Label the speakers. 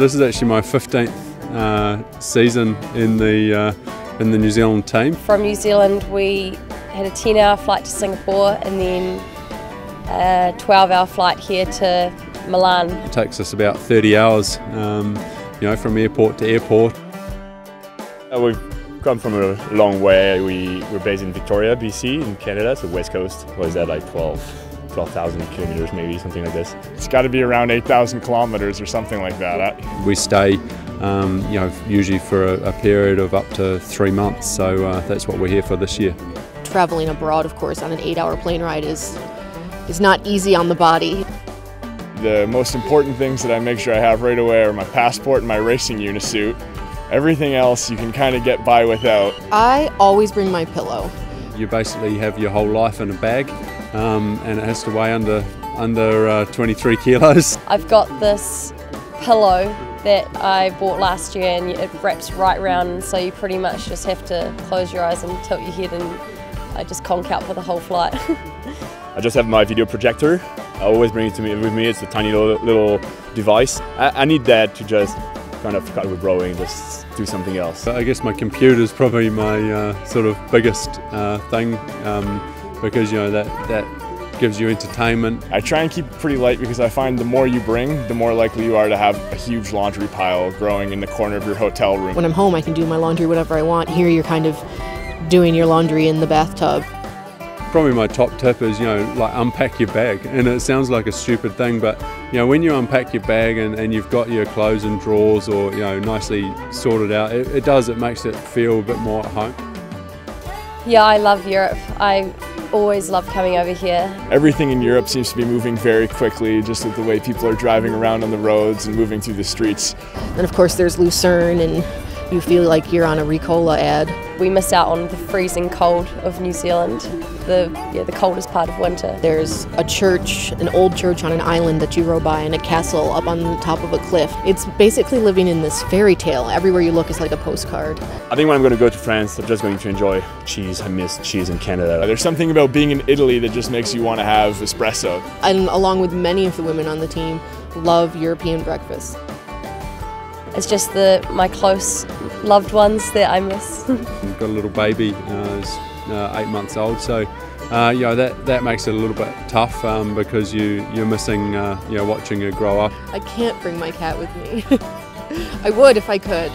Speaker 1: This is actually my 15th uh, season in the uh, in the New Zealand team.
Speaker 2: From New Zealand, we had a 10-hour flight to Singapore and then a 12-hour flight here to Milan.
Speaker 1: It takes us about 30 hours, um, you know, from airport to airport.
Speaker 3: Uh, we've come from a long way. We, we're based in Victoria, BC, in Canada, so west coast. What is that, like 12, 12,000 kilometers maybe, something like this?
Speaker 4: It's got to be around 8,000 kilometers or something like that.
Speaker 1: We stay, um, you know, usually for a, a, period of up to three months, so uh, that's what we're here for this year.
Speaker 5: Traveling abroad, of course, on an eight-hour plane ride is, is not easy on the body.
Speaker 4: The most important things that I make sure I have right away are my passport and my racing unisuit. Everything else you can kind of get by without.
Speaker 5: I always bring my pillow.
Speaker 1: You basically have your whole life in a bag um, and it has to weigh under, under uh, 23 kilos.
Speaker 2: I've got this pillow that I bought last year and it wraps right around so you pretty much just have to close your eyes and tilt your head and I just conk out for the whole flight.
Speaker 3: I just have my video projector. I always bring it to me with me. It's a tiny little, little device. I, I need that to just kind of cut with rowing, just do something else.
Speaker 1: I guess my computer is probably my uh, sort of biggest uh, thing um, because you know that that gives you entertainment.
Speaker 4: I try and keep it pretty light because I find the more you bring, the more likely you are to have a huge laundry pile growing in the corner of your hotel room.
Speaker 5: When I'm home, I can do my laundry whatever I want. Here, you're kind of doing your laundry in the bathtub.
Speaker 1: Probably my top tip is, you know, like unpack your bag. And it sounds like a stupid thing, but, you know, when you unpack your bag and, and you've got your clothes in drawers or, you know, nicely sorted out, it, it does, it makes it feel a bit more at home.
Speaker 2: Yeah, I love Europe. I always love coming over here.
Speaker 4: Everything in Europe seems to be moving very quickly, just with the way people are driving around on the roads and moving through the streets.
Speaker 5: And of course, there's Lucerne and you feel like you're on a Ricola ad.
Speaker 2: We miss out on the freezing cold of New Zealand, the yeah, the coldest part of winter.
Speaker 5: There's a church, an old church on an island that you row by, and a castle up on the top of a cliff. It's basically living in this fairy tale. Everywhere you look is like a postcard.
Speaker 3: I think when I'm going to go to France, I'm just going to enjoy cheese. I miss cheese in Canada.
Speaker 4: There's something about being in Italy that just makes you want to have espresso.
Speaker 5: And along with many of the women on the team, love European breakfast.
Speaker 2: It's just the my close loved ones that I miss.
Speaker 1: We've got a little baby, uh, uh, eight months old, so uh, you know that that makes it a little bit tough um, because you you're missing uh, you know watching her grow up.
Speaker 5: I can't bring my cat with me. I would if I could,